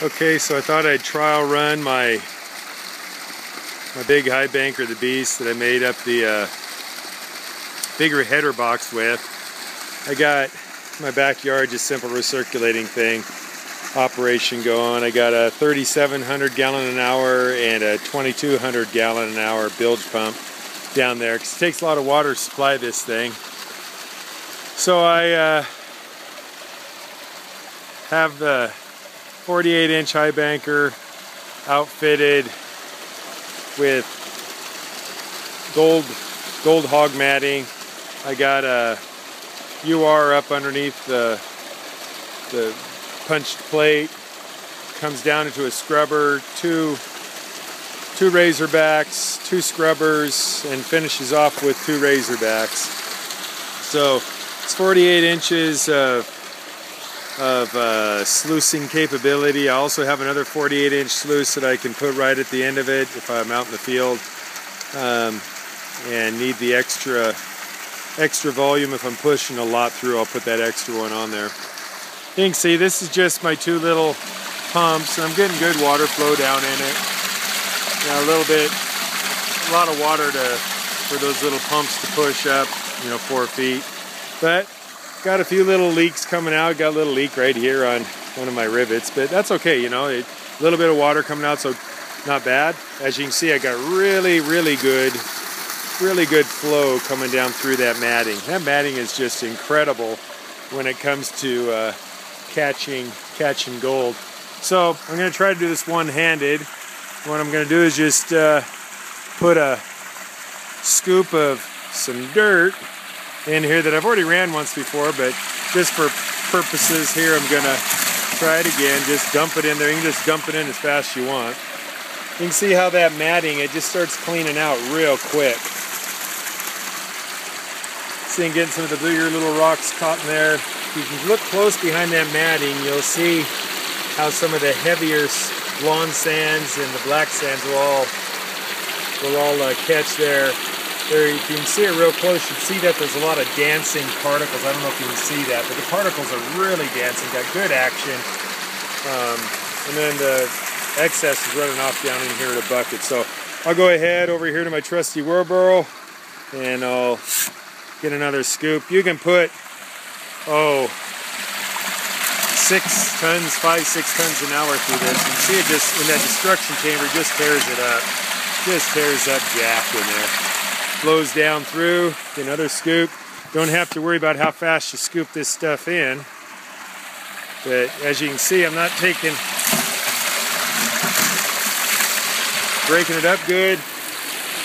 Okay, so I thought I'd trial run my my big high banker, the Beast, that I made up the uh, bigger header box with. I got my backyard, just simple recirculating thing operation going. I got a 3,700 gallon an hour and a 2,200 gallon an hour bilge pump down there because it takes a lot of water to supply this thing. So I uh, have the 48 inch high banker outfitted with gold gold hog matting. I got a UR up underneath the the punched plate. Comes down into a scrubber, two two razorbacks, two scrubbers, and finishes off with two razorbacks. So it's 48 inches of of uh, sluicing capability. I also have another 48 inch sluice that I can put right at the end of it if I'm out in the field um, and need the extra extra volume if I'm pushing a lot through I'll put that extra one on there. You can see this is just my two little pumps and I'm getting good water flow down in it. Now a little bit, a lot of water to for those little pumps to push up, you know, four feet. But Got a few little leaks coming out. Got a little leak right here on one of my rivets, but that's okay, you know. A little bit of water coming out, so not bad. As you can see, I got really, really good, really good flow coming down through that matting. That matting is just incredible when it comes to uh, catching, catching gold. So I'm going to try to do this one-handed. What I'm going to do is just uh, put a scoop of some dirt in here that I've already ran once before, but just for purposes here, I'm gonna try it again. Just dump it in there. You can just dump it in as fast as you want. You can see how that matting, it just starts cleaning out real quick. Seeing getting some of the bigger little rocks caught in there. If you look close behind that matting, you'll see how some of the heavier blonde sands and the black sands will all will all uh, catch there. There, if you can see it real close, you see that there's a lot of dancing particles. I don't know if you can see that, but the particles are really dancing, got good action. Um, and then the excess is running off down in here in a bucket. So I'll go ahead over here to my trusty wheelbarrow and I'll get another scoop. You can put, oh, six tons, five, six tons an hour through this. You see it just, in that destruction chamber, just tears it up. Just tears up jack in there flows down through, another scoop. Don't have to worry about how fast you scoop this stuff in. But as you can see, I'm not taking, breaking it up good,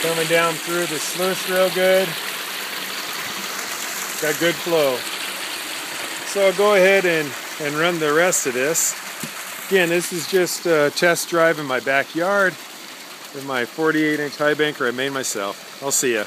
coming down through the sluice real good. Got good flow. So I'll go ahead and, and run the rest of this. Again, this is just a test drive in my backyard with my 48 inch high banker I made myself. I'll see ya.